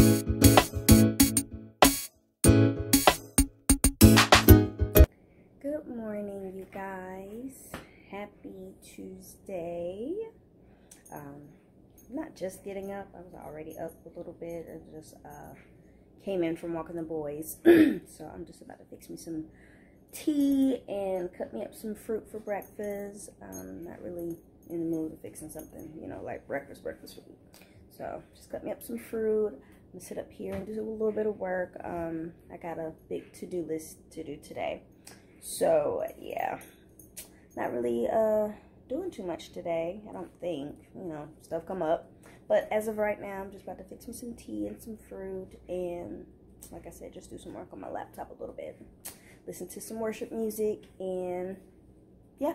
Good morning, you guys. Happy Tuesday. Um, not just getting up, I was already up a little bit. I just uh, came in from walking the boys. so I'm just about to fix me some tea and cut me up some fruit for breakfast. Um, not really in the mood of fixing something, you know, like breakfast, breakfast food. So just cut me up some fruit. I'm gonna sit up here and do a little bit of work. Um, I got a big to-do list to do today. So yeah, not really uh doing too much today. I don't think, you know, stuff come up. But as of right now, I'm just about to fix me some tea and some fruit and like I said, just do some work on my laptop a little bit. Listen to some worship music and yeah.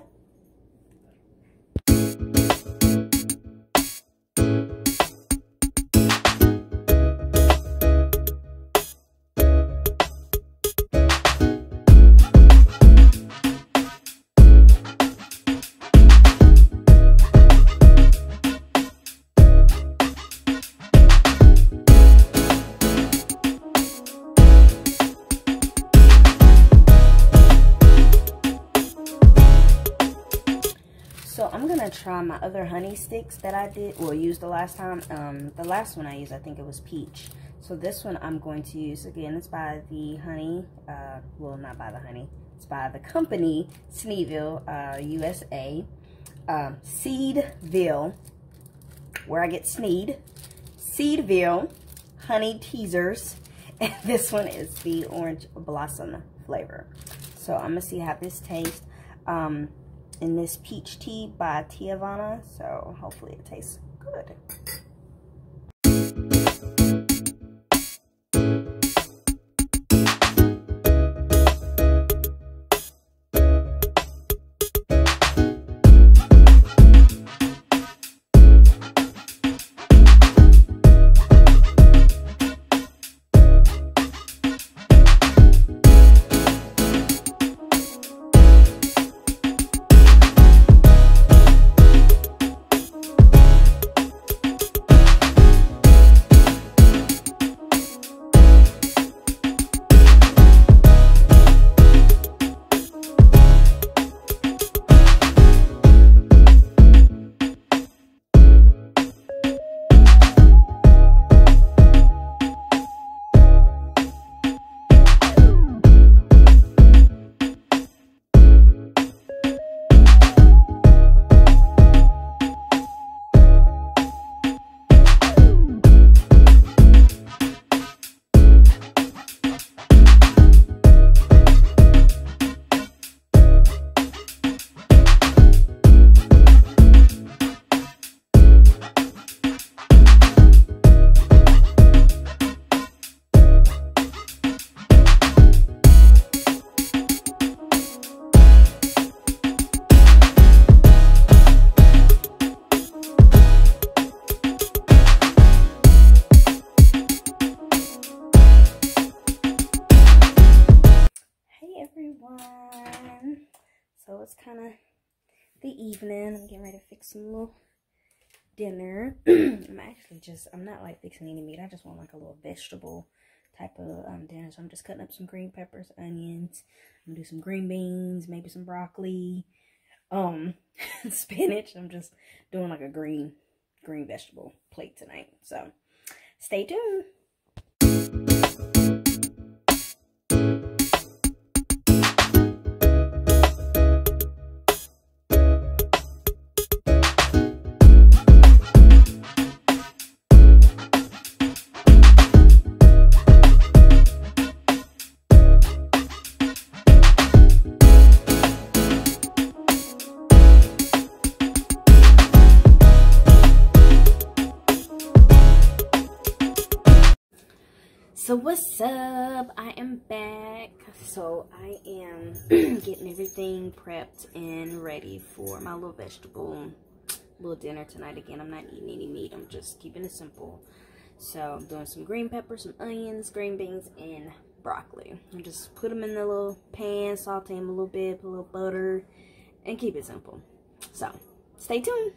Other honey sticks that I did, well, used the last time. Um, the last one I used, I think it was peach. So this one I'm going to use again. It's by the honey, uh, well, not by the honey. It's by the company Sneeville, uh, USA. Um, Seedville, where I get Sneed. Seedville honey teasers, and this one is the orange blossom flavor. So I'm gonna see how this tastes. Um, in this peach tea by Teavana. So hopefully it tastes good. It's kind of the evening. I'm getting ready to fix some little dinner. I'm actually just, I'm not like fixing any meat. I just want like a little vegetable type of um, dinner. So I'm just cutting up some green peppers, onions. I'm gonna do some green beans, maybe some broccoli, um, spinach. I'm just doing like a green, green vegetable plate tonight. So stay tuned. So I am getting everything prepped and ready for my little vegetable little dinner tonight. Again, I'm not eating any meat. I'm just keeping it simple. So I'm doing some green peppers, some onions, green beans, and broccoli. And just put them in the little pan, saute them a little bit, put a little butter, and keep it simple. So stay tuned.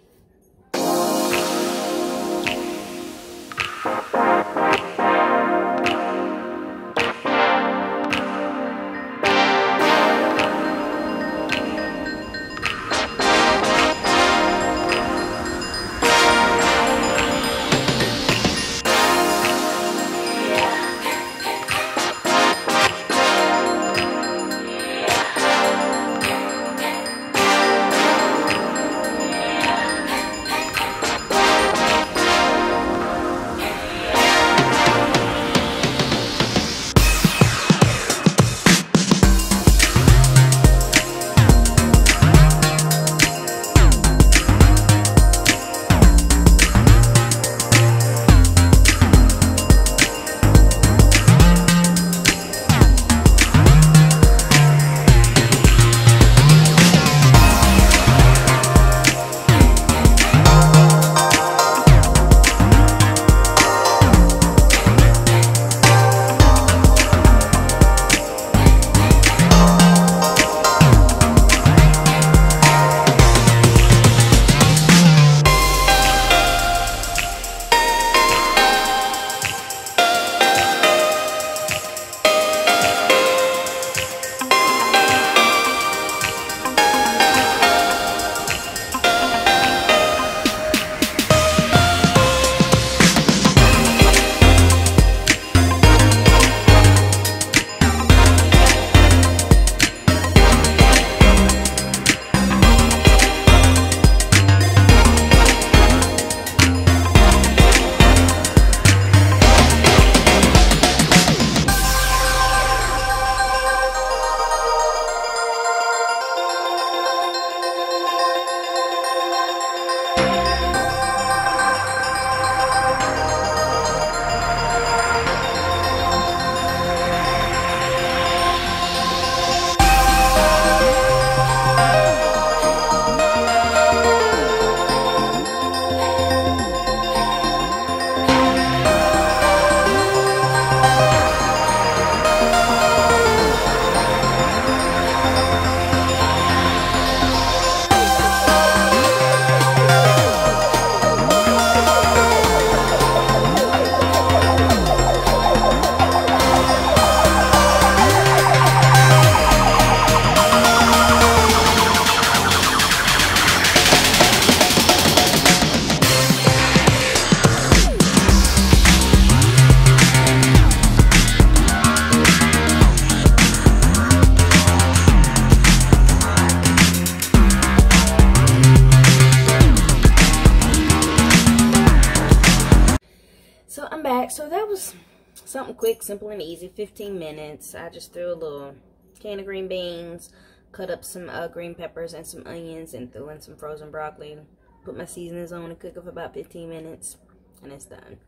Something quick, simple, and easy. 15 minutes. I just threw a little can of green beans, cut up some uh, green peppers and some onions, and threw in some frozen broccoli. Put my seasonings on and cook it for about 15 minutes, and it's done.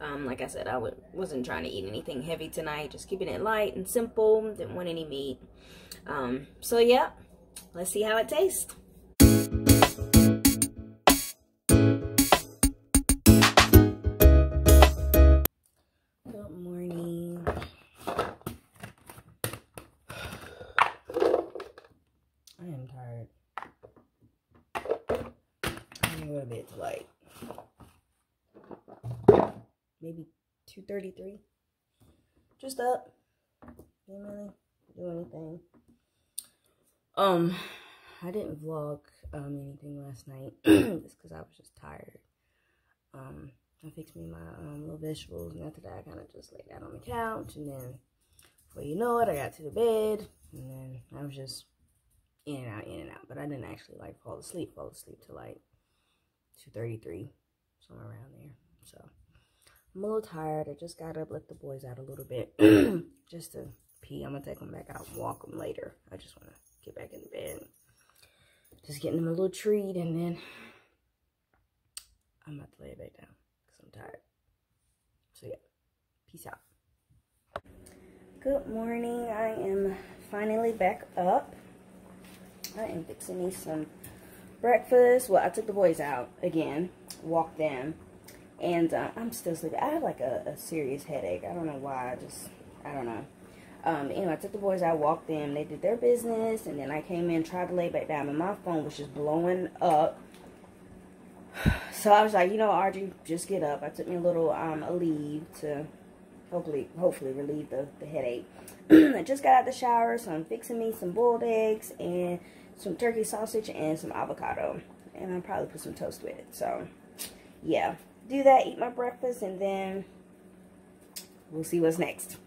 Um, like I said, I wasn't trying to eat anything heavy tonight. Just keeping it light and simple. Didn't want any meat. Um, so, yeah. Let's see how it tastes. A bit to like maybe 233 just up. Didn't really do anything. Um i didn't vlog um anything last night. Just because i was just tired. Um i fixed me my um little vegetables and after that i kind of just laid down on the couch and then before you know it i got to the bed and then i was just in and out in and out but i didn't actually like fall asleep fall asleep to like 233, somewhere around there. So I'm a little tired. I just got up, let the boys out a little bit just to pee. I'm gonna take them back out and walk them later. I just want to get back in the bed. Just getting them a little treat and then I'm about to lay it back down because I'm tired. So yeah, peace out. Good morning. I am finally back up. I am fixing me some breakfast. Well, I took the boys out again, walked them, and uh, I'm still sleeping. I have like a, a, serious headache. I don't know why. I just, I don't know. Um, anyway, I took the boys out, walked them. They did their business, and then I came in, tried to lay back down, and my phone was just blowing up. So I was like, you know, Archie, just get up. I took me a little um, Aleve to hopefully hopefully relieve the, the headache. I just got out the shower, so I'm fixing me some boiled eggs and some turkey sausage and some avocado. And I'll probably put some toast with it. So, yeah. Do that, eat my breakfast, and then we'll see what's next.